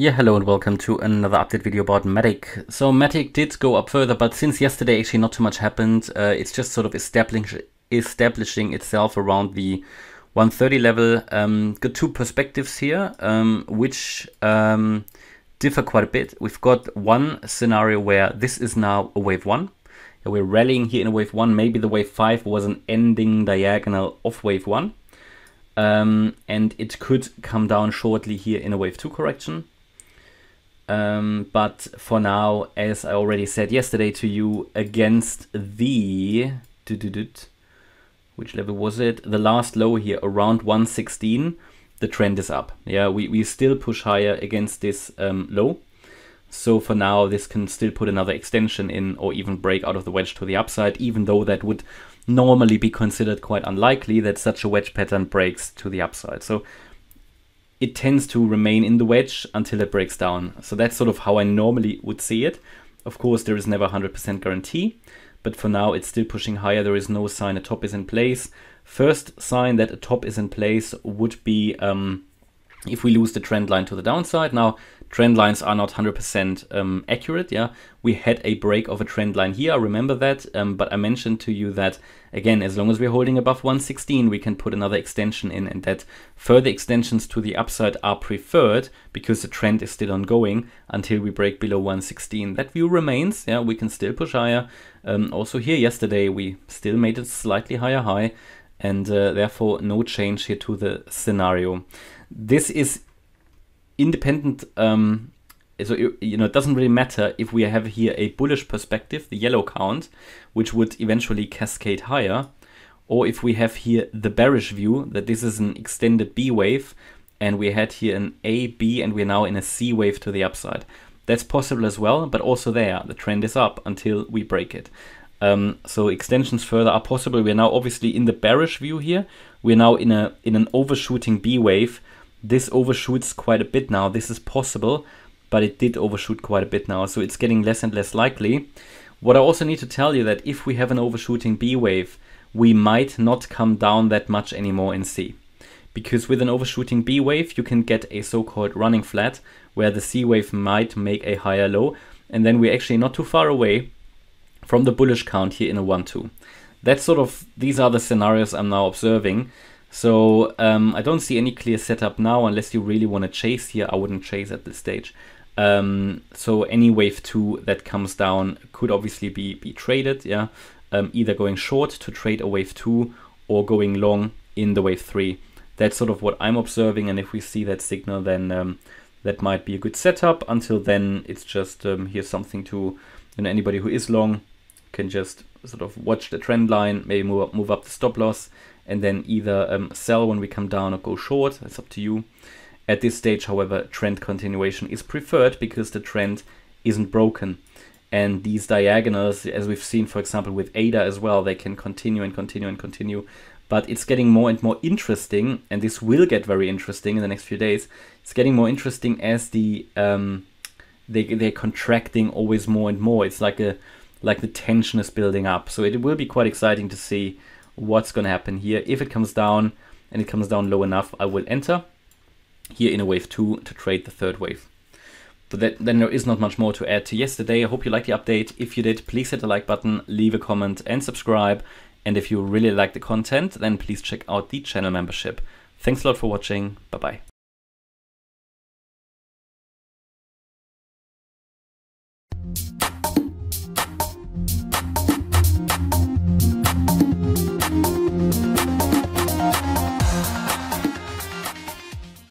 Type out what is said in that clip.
Yeah, hello and welcome to another update video about Matic. So Matic did go up further, but since yesterday actually not too much happened. Uh, it's just sort of establish establishing itself around the 130 level. Um, got two perspectives here, um, which um, differ quite a bit. We've got one scenario where this is now a wave one. We're rallying here in a wave one. Maybe the wave five was an ending diagonal of wave one. Um, and it could come down shortly here in a wave two correction. Um, but for now, as I already said yesterday to you, against the which level was it? The last low here around 116, the trend is up. Yeah, we, we still push higher against this um, low. So for now, this can still put another extension in or even break out of the wedge to the upside, even though that would normally be considered quite unlikely that such a wedge pattern breaks to the upside. So it tends to remain in the wedge until it breaks down. So that's sort of how I normally would see it. Of course, there is never 100% guarantee, but for now it's still pushing higher. There is no sign a top is in place. First sign that a top is in place would be um, if we lose the trend line to the downside. Now, trend lines are not 100% um, accurate. Yeah, we had a break of a trend line here. I remember that, um, but I mentioned to you that again, as long as we're holding above 116, we can put another extension in, and that further extensions to the upside are preferred because the trend is still ongoing until we break below 116. That view remains. Yeah, we can still push higher. Um, also here yesterday, we still made a slightly higher high, and uh, therefore no change here to the scenario. This is independent. Um, so you know it doesn't really matter if we have here a bullish perspective, the yellow count, which would eventually cascade higher, or if we have here the bearish view that this is an extended B wave, and we had here an A, B, and we're now in a C wave to the upside. That's possible as well, but also there the trend is up until we break it. Um, so extensions further are possible. We're now obviously in the bearish view here. We're now in a in an overshooting B wave this overshoots quite a bit now. This is possible, but it did overshoot quite a bit now. So it's getting less and less likely. What I also need to tell you that if we have an overshooting B wave, we might not come down that much anymore in C. Because with an overshooting B wave, you can get a so-called running flat where the C wave might make a higher low. And then we're actually not too far away from the bullish count here in a 1-2. That's sort of, these are the scenarios I'm now observing. So um, I don't see any clear setup now unless you really want to chase here. I wouldn't chase at this stage. Um, so any wave two that comes down could obviously be, be traded. Yeah, um, either going short to trade a wave two or going long in the wave three. That's sort of what I'm observing. And if we see that signal, then um, that might be a good setup. Until then, it's just um, here's something to, you know, anybody who is long can just sort of watch the trend line, maybe move up, move up the stop loss, and then either um, sell when we come down or go short. It's up to you. At this stage, however, trend continuation is preferred because the trend isn't broken. And these diagonals, as we've seen, for example, with ADA as well, they can continue and continue and continue. But it's getting more and more interesting, and this will get very interesting in the next few days. It's getting more interesting as the um, they they're contracting always more and more. It's like a like the tension is building up. So it will be quite exciting to see what's going to happen here. If it comes down and it comes down low enough, I will enter here in a wave 2 to trade the third wave. But that, then there is not much more to add to yesterday. I hope you liked the update. If you did, please hit the like button, leave a comment and subscribe. And if you really like the content, then please check out the channel membership. Thanks a lot for watching. Bye bye.